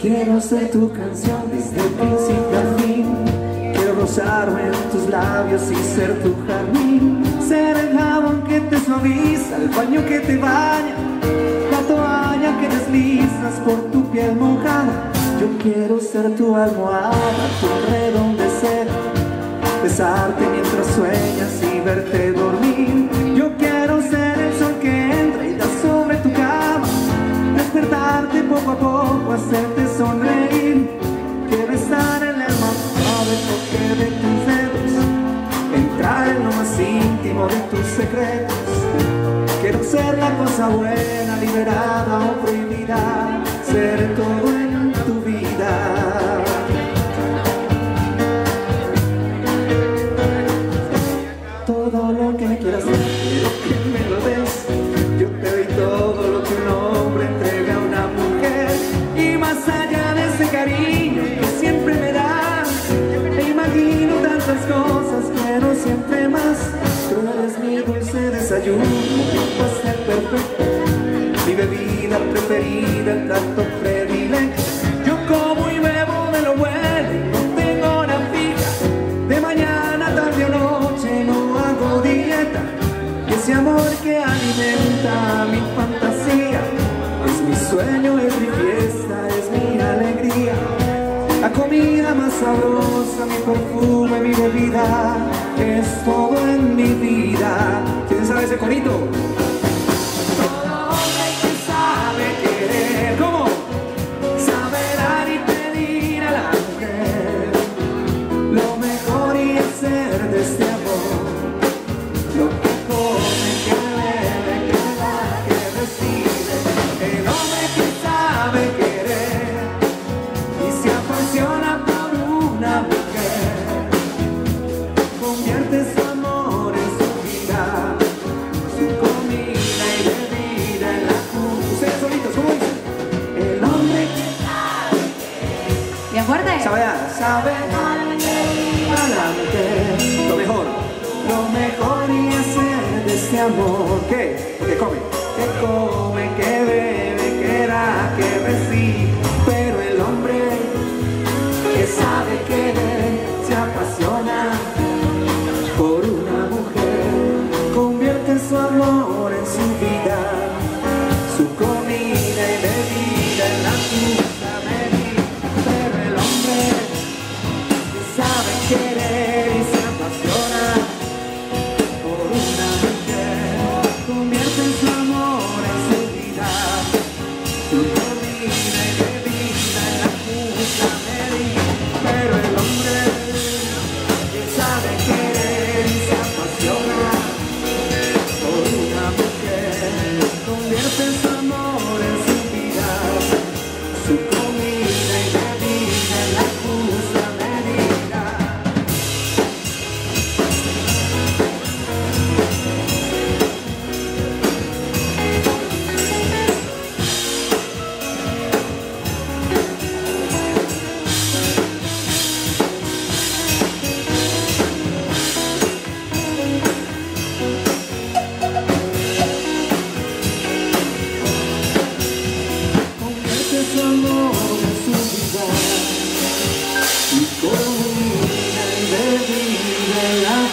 quiero ser tu canción desde el principio al fin. Quiero rozarme en tus labios y ser tu jardín. Ser el jabón que te suaviza, el paño que te baña, la toalla que deslizas por tu piel mojada. Yo quiero ser tu almohada, tu redondecer, besarte mientras sueñas y verte dormir. Ser la cosa buena, liberada o ser todo en tu vida. Todo lo que me quieras quiero que me lo des. Yo te doy todo lo que un hombre entrega a una mujer. Y más allá de ese cariño que siempre me das, te imagino tantas cosas, quiero siempre desayuno, mi pastel perfecto, mi bebida preferida, el plato predilecto. Comida más sabrosa, mi perfume, mi bebida, es todo en mi vida. ¿Quién sabe ese corito? Fuerte. sabe dar, sabe dar a la mujer lo mejor, lo mejor y hacer de este amor. Que, que come, que come,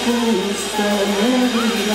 who's the movie?